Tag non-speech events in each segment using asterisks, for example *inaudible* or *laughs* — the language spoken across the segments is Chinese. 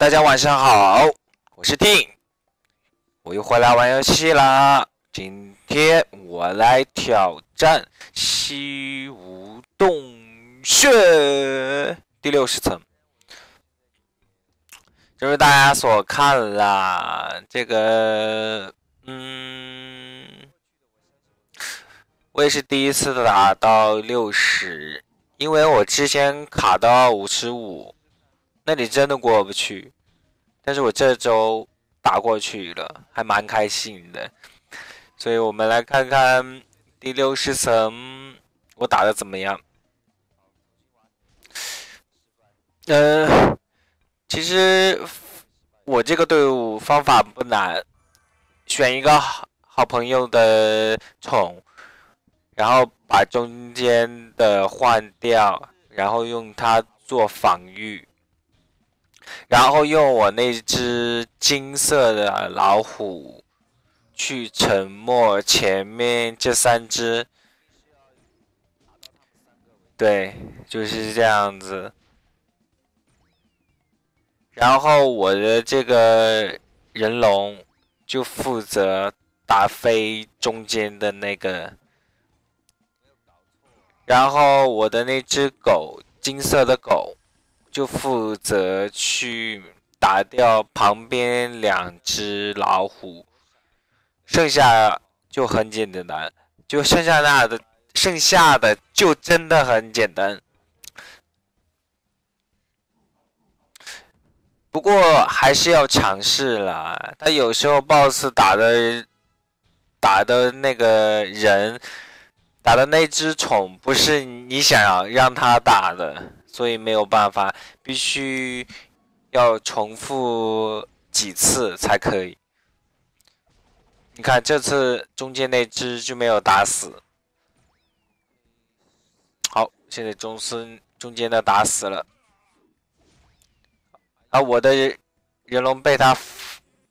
大家晚上好，我是丁，我又回来玩游戏啦。今天我来挑战西无洞穴第六十层，就是大家所看啦。这个，嗯，我也是第一次打到六十，因为我之前卡到五十五。那里真的过不去，但是我这周打过去了，还蛮开心的。所以我们来看看第六十层我打的怎么样。嗯，其实我这个队伍方法不难，选一个好好朋友的宠，然后把中间的换掉，然后用它做防御。然后用我那只金色的老虎去沉默前面这三只，对，就是这样子。然后我的这个人龙就负责打飞中间的那个，然后我的那只狗，金色的狗。就负责去打掉旁边两只老虎，剩下就很简单，就剩下那的，剩下的就真的很简单。不过还是要尝试啦，他有时候 BOSS 打的打的那个人打的那只宠不是你想要让他打的。所以没有办法，必须要重复几次才可以。你看这次中间那只就没有打死。好，现在中孙中间的打死了。啊，我的人龙被他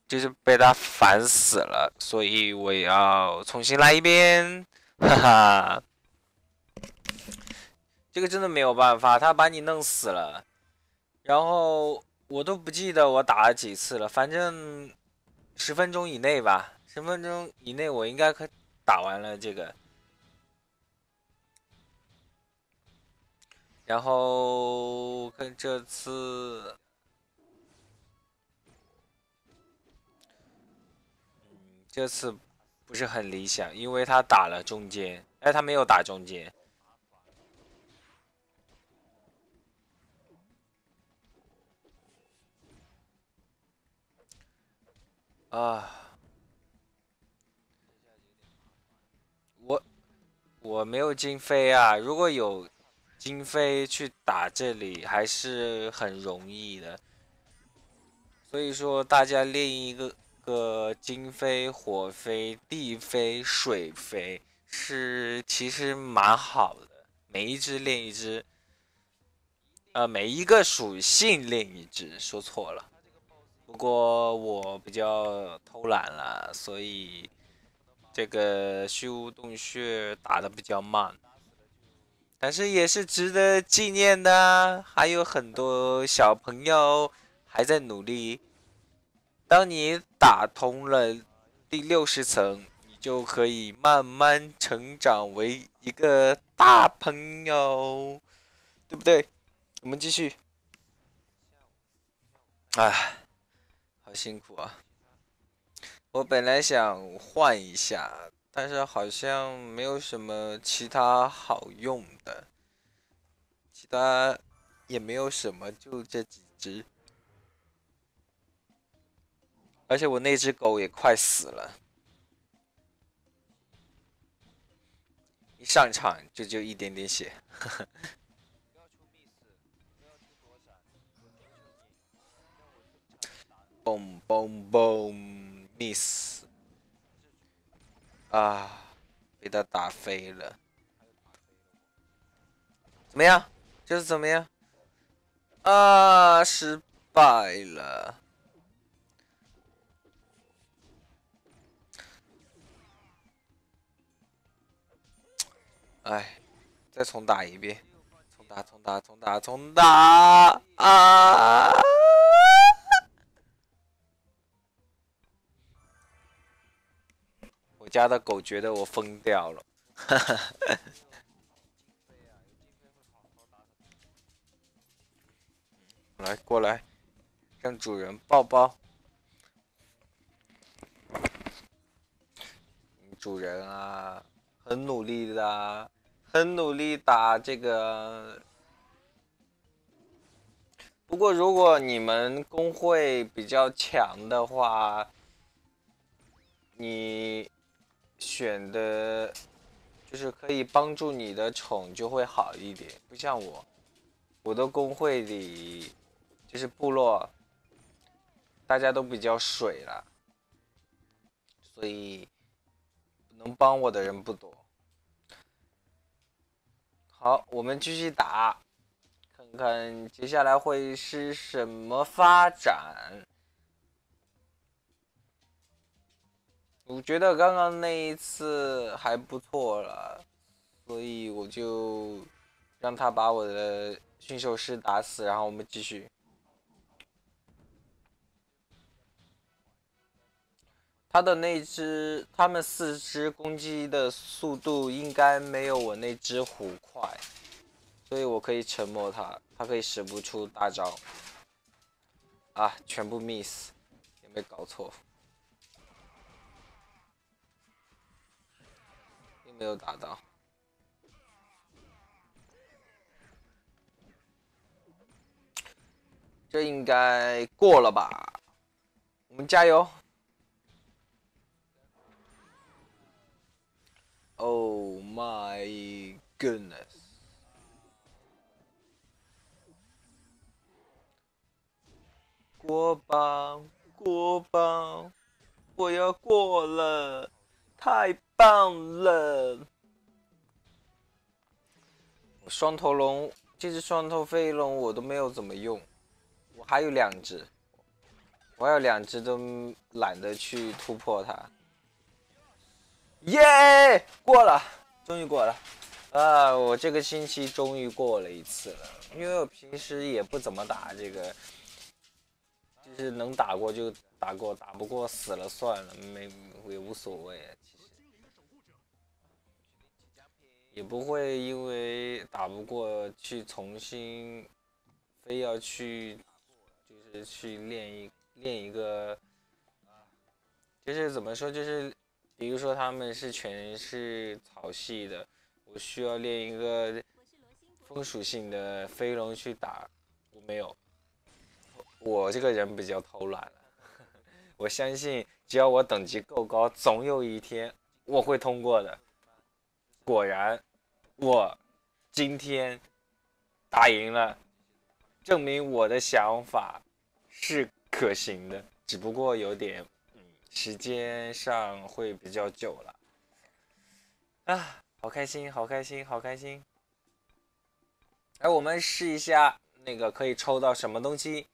就是被他反死了，所以我要重新来一遍，哈哈。这个真的没有办法，他把你弄死了，然后我都不记得我打了几次了，反正十分钟以内吧，十分钟以内我应该可打完了这个。然后看这次，这次不是很理想，因为他打了中间，哎，他没有打中间。啊，我我没有经费啊！如果有经费去打这里，还是很容易的。所以说，大家练一个个金飞、火飞、地飞、水飞是其实蛮好的。每一只练一只，呃，每一个属性练一只，说错了。不过我比较偷懒了，所以这个虚无洞穴打的比较慢，但是也是值得纪念的。还有很多小朋友还在努力。当你打通了第六十层，你就可以慢慢成长为一个大朋友，对不对？我们继续。哎。好辛苦啊！我本来想换一下，但是好像没有什么其他好用的，其他也没有什么，就这几只。而且我那只狗也快死了，一上场就就一点点血。呵 *laughs* 呵嘣嘣嘣，miss！啊，被他打飞了。怎么样？这是怎么样？啊，失败了。哎，再重打一遍，重打，重打，重打，重打！啊！家的狗觉得我疯掉了。*laughs* 来，过来，让主人抱抱。主人啊，很努力的，很努力打这个。不过，如果你们工会比较强的话，你选的，就是可以帮助你的宠就会好一点。不像我，我的工会里就是部落，大家都比较水了，所以。能帮我的人不多。好，我们继续打，看看接下来会是什么发展。我觉得刚刚那一次还不错了，所以我就让他把我的驯兽师打死，然后我们继续。他的那只，他们四只攻击的速度应该没有我那只虎快，所以我可以沉默他，他可以使不出大招。啊，全部 miss，有没有搞错？没有打到，这应该过了吧？我们加油！Oh my goodness！过吧，过吧，我要过了，太棒了！双头龙，这只双头飞龙我都没有怎么用，我还有两只，我有两只都懒得去突破它。耶，过了，终于过了，啊，我这个星期终于过了一次了，因为我平时也不怎么打这个，就是能打过就打过，打不过死了算了，没也无所谓，其实也不会因为打不过去重新非要去，就是去练一练一个，就是怎么说就是。比如说他们是全是草系的，我需要练一个风属性的飞龙去打，我没有，我这个人比较偷懒我相信只要我等级够高，总有一天我会通过的。果然，我今天打赢了，证明我的想法是可行的，只不过有点。嗯时间上会比较久了，啊，好开心，好开心，好开心！来，我们试一下那个可以抽到什么东西。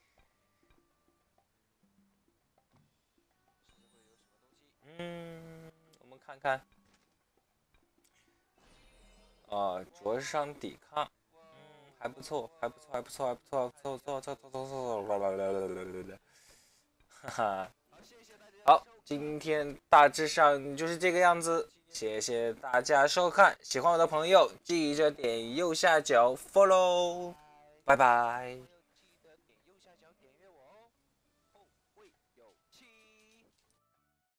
看看。啊，灼伤抵抗，嗯，还不错，还不错，还不错，还不错，不错错错错错错，哈哈。好，今天大致上就是这个样子，谢谢大家收看，喜欢我的朋友记着点右下角 follow，拜拜。